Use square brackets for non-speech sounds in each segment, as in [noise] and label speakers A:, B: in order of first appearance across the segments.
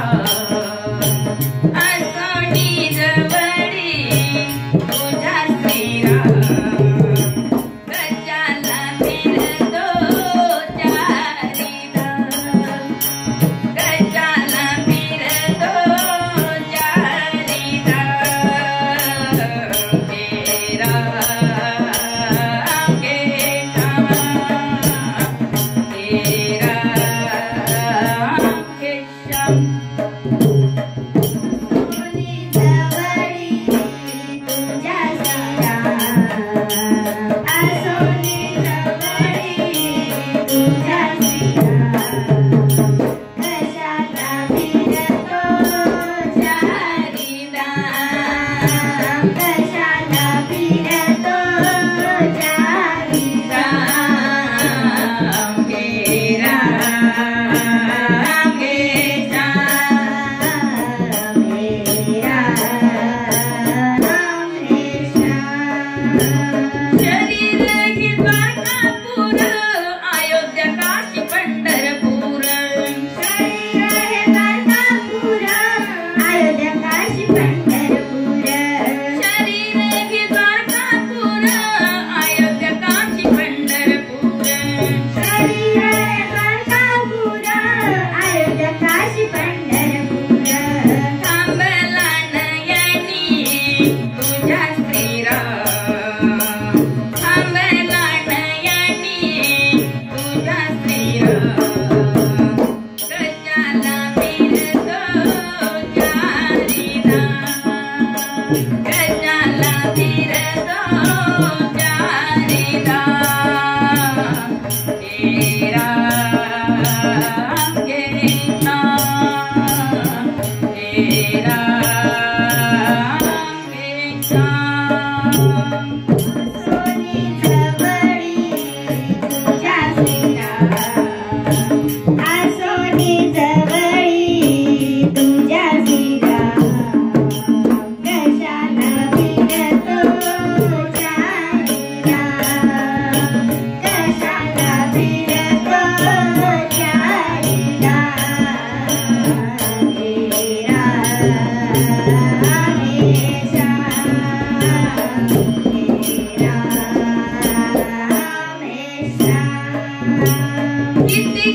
A: Amen. Yeah.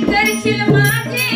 A: Teri chile maati.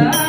A: Yeah. [laughs]